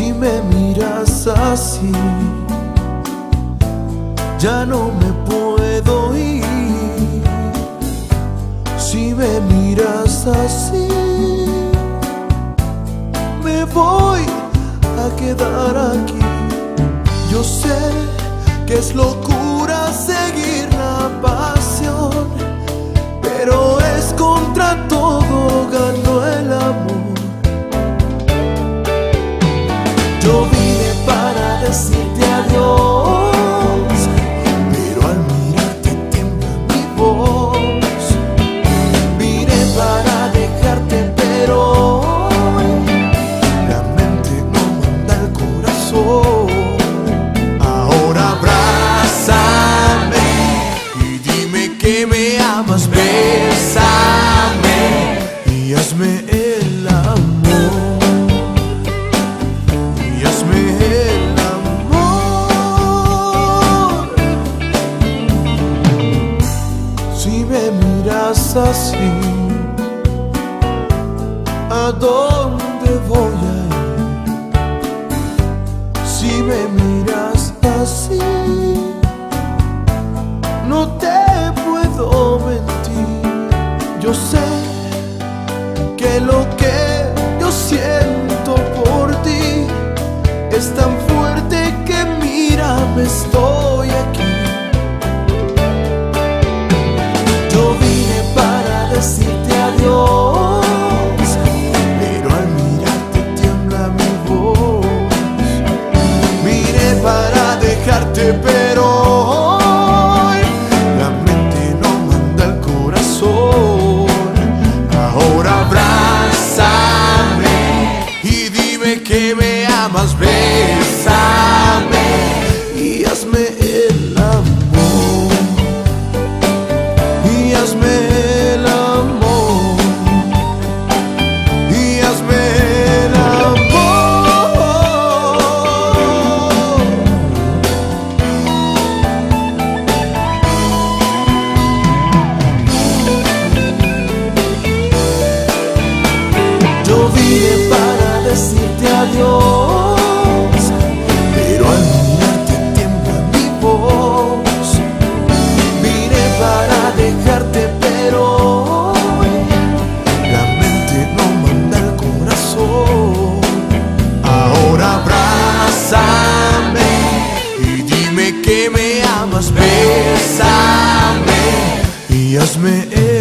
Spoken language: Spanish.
me miras así, ya no me puedo ir. Si me miras así, me voy a quedar aquí. Yo sé que es locura Yo vine para decirte Si me miras así, ¿a dónde voy a ir? Si me miras así, no te puedo mentir. Yo sé que lo que adiós, pero al mirarte tiembla mi voz. Vine para dejarte, pero hoy la mente no manda el corazón. Ahora abrázame y dime que me amas, bésame Vine para decirte adiós, pero al mirarte tiembla mi voz. Vine para dejarte, pero hoy la mente no manda el corazón. Ahora abrázame y dime que me amas, bésame y hazme.